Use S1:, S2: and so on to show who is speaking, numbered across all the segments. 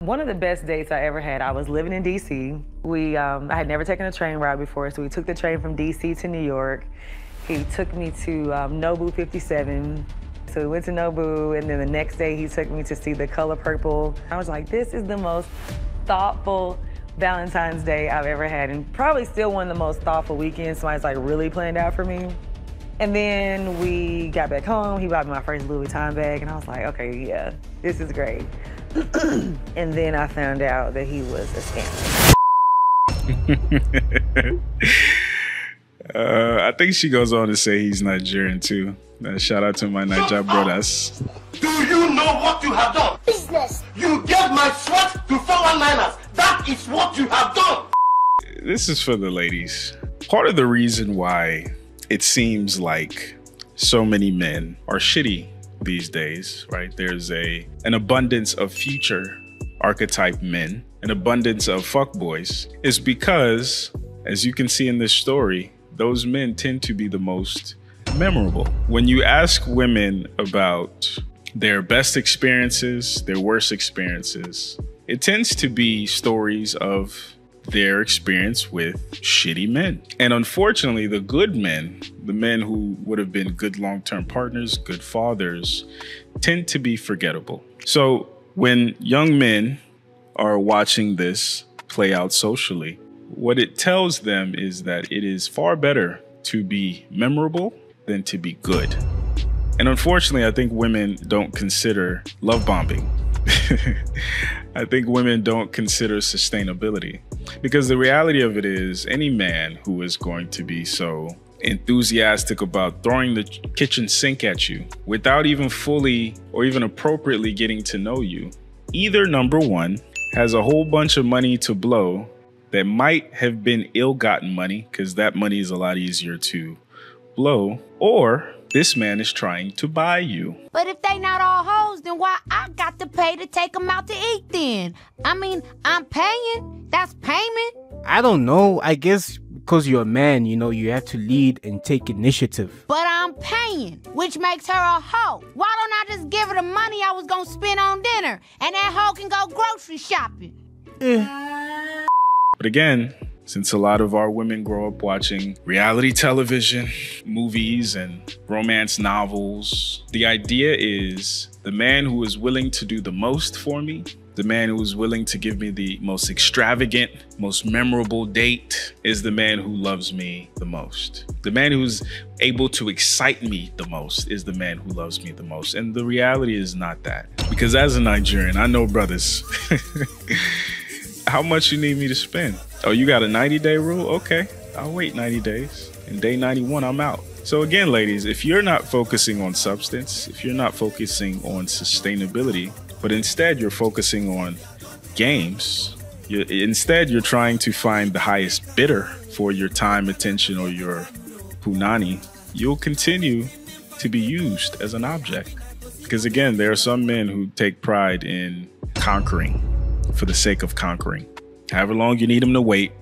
S1: One of the best dates I ever had, I was living in DC. We, um, I had never taken a train ride before, so we took the train from DC to New York. He took me to um, Nobu 57. So we went to Nobu, and then the next day he took me to see the color purple. I was like, this is the most thoughtful Valentine's Day I've ever had, and probably still one of the most thoughtful weekends somebody's like really planned out for me. And then we got back home. He bought me my first Louis Vuitton bag, and I was like, okay, yeah, this is great. and then I found out that he was a
S2: scammer. uh, I think she goes on to say he's Nigerian too. Uh, shout out to my Niger brothers.
S3: Do you know what you have done?
S4: Business.
S3: You gave my sweat to 419ers. That is what you have done.
S2: This is for the ladies. Part of the reason why it seems like so many men are shitty these days, right? There's a an abundance of future archetype men, an abundance of fuckboys, is because, as you can see in this story, those men tend to be the most memorable. When you ask women about their best experiences, their worst experiences, it tends to be stories of their experience with shitty men. And unfortunately, the good men, the men who would have been good long term partners, good fathers, tend to be forgettable. So when young men are watching this play out socially, what it tells them is that it is far better to be memorable than to be good. And unfortunately, I think women don't consider love bombing. I think women don't consider sustainability. Because the reality of it is, any man who is going to be so enthusiastic about throwing the kitchen sink at you without even fully or even appropriately getting to know you, either number one, has a whole bunch of money to blow that might have been ill gotten money, because that money is a lot easier to blow, or this man is trying to buy you.
S4: But if they not all hoes, then why I got to pay to take them out to eat then? I mean, I'm paying. That's payment.
S5: I don't know. I guess because you're a man, you know, you have to lead and take initiative.
S4: But I'm paying, which makes her a hoe. Why don't I just give her the money I was gonna spend on dinner and that hoe can go grocery shopping?
S2: Eh. But again, since a lot of our women grow up watching reality television, movies, and romance novels, the idea is the man who is willing to do the most for me, the man who is willing to give me the most extravagant, most memorable date, is the man who loves me the most. The man who's able to excite me the most is the man who loves me the most. And the reality is not that. Because as a Nigerian, I know brothers. How much you need me to spend? Oh, you got a 90 day rule? Okay, I'll wait 90 days. And day 91, I'm out. So, again, ladies, if you're not focusing on substance, if you're not focusing on sustainability, but instead you're focusing on games, you, instead you're trying to find the highest bidder for your time, attention, or your punani, you'll continue to be used as an object. Because again, there are some men who take pride in conquering for the sake of conquering however long you need him to wait,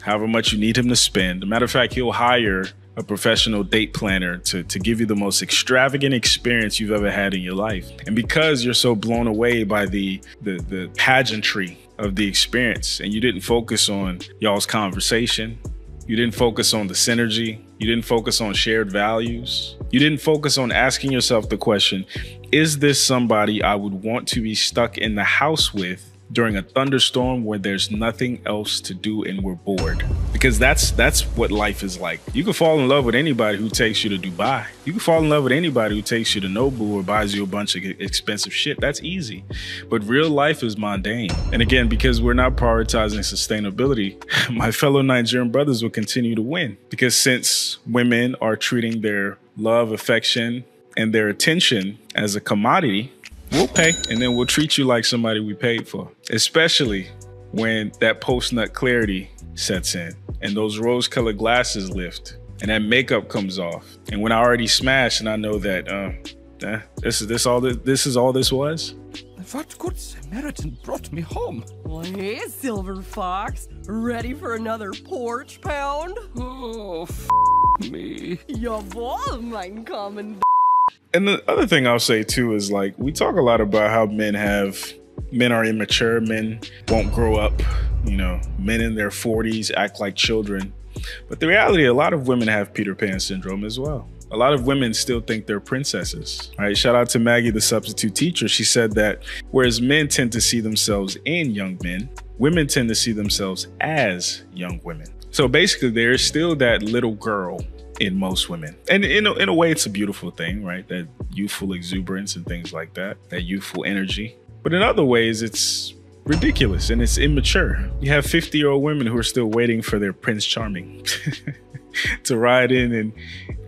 S2: however much you need him to spend. Matter of fact, he'll hire a professional date planner to, to give you the most extravagant experience you've ever had in your life. And because you're so blown away by the, the, the pageantry of the experience and you didn't focus on y'all's conversation, you didn't focus on the synergy, you didn't focus on shared values, you didn't focus on asking yourself the question, is this somebody I would want to be stuck in the house with during a thunderstorm where there's nothing else to do and we're bored. Because that's that's what life is like. You can fall in love with anybody who takes you to dubai. You can fall in love with anybody who takes you to nobu or buys you a bunch of expensive shit. That's easy. But real life is mundane. And again because we're not prioritizing sustainability my fellow nigerian brothers will continue to win. Because since women are treating their love affection and their attention as a commodity we'll pay and then we'll treat you like somebody we paid for, especially when that post nut clarity sets in and those rose colored glasses lift and that makeup comes off. And when I already smashed and I know that, uh, eh, this is this all this, this is all this was.
S6: What good Samaritan brought me home?
S7: Well, hey, Silver Fox. Ready for another porch pound?
S6: Oh, f me.
S7: Jawohl, mein Kommandant
S2: and the other thing I'll say too is like we talk a lot about how men have men are immature, men won't grow up, you know, men in their 40s act like children. But the reality, a lot of women have Peter Pan syndrome as well. A lot of women still think they're princesses. Right? Shout out to Maggie, the substitute teacher. She said that whereas men tend to see themselves in young men, women tend to see themselves as young women. So basically, there's still that little girl in most women. And in a, in a way, it's a beautiful thing, right? That youthful exuberance and things like that, that youthful energy. But in other ways, it's ridiculous and it's immature. You have 50 year old women who are still waiting for their Prince Charming to ride in and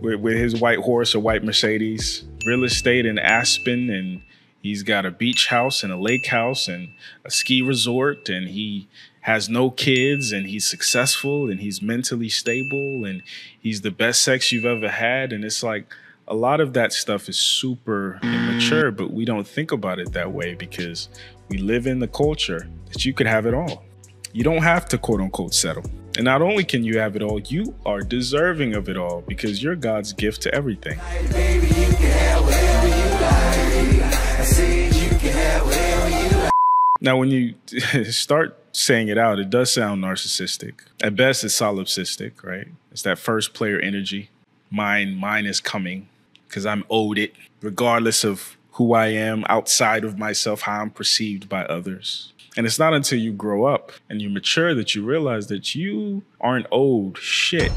S2: with, with his white horse or white Mercedes, real estate in Aspen, and he's got a beach house and a lake house and a ski resort, and he has no kids and he's successful and he's mentally stable and he's the best sex you've ever had. And it's like, a lot of that stuff is super immature, but we don't think about it that way because we live in the culture that you could have it all. You don't have to quote unquote settle. And not only can you have it all, you are deserving of it all because you're God's gift to everything. Now, when you start saying it out, it does sound narcissistic. At best, it's solipsistic, right? It's that first player energy. Mine, mine is coming because I'm owed it, regardless of who I am outside of myself, how I'm perceived by others. And it's not until you grow up and you mature that you realize that you aren't owed shit.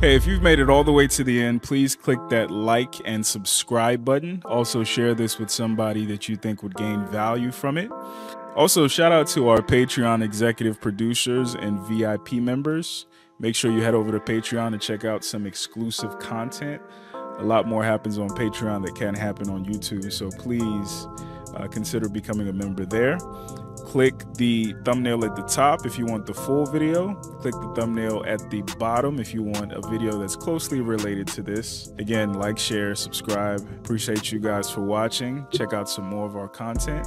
S2: Hey, if you've made it all the way to the end, please click that like and subscribe button. Also, share this with somebody that you think would gain value from it. Also, shout out to our Patreon executive producers and VIP members. Make sure you head over to Patreon and check out some exclusive content a lot more happens on Patreon that can't happen on YouTube. So please uh, consider becoming a member there. Click the thumbnail at the top if you want the full video. Click the thumbnail at the bottom if you want a video that's closely related to this. Again, like, share, subscribe. Appreciate you guys for watching. Check out some more of our content.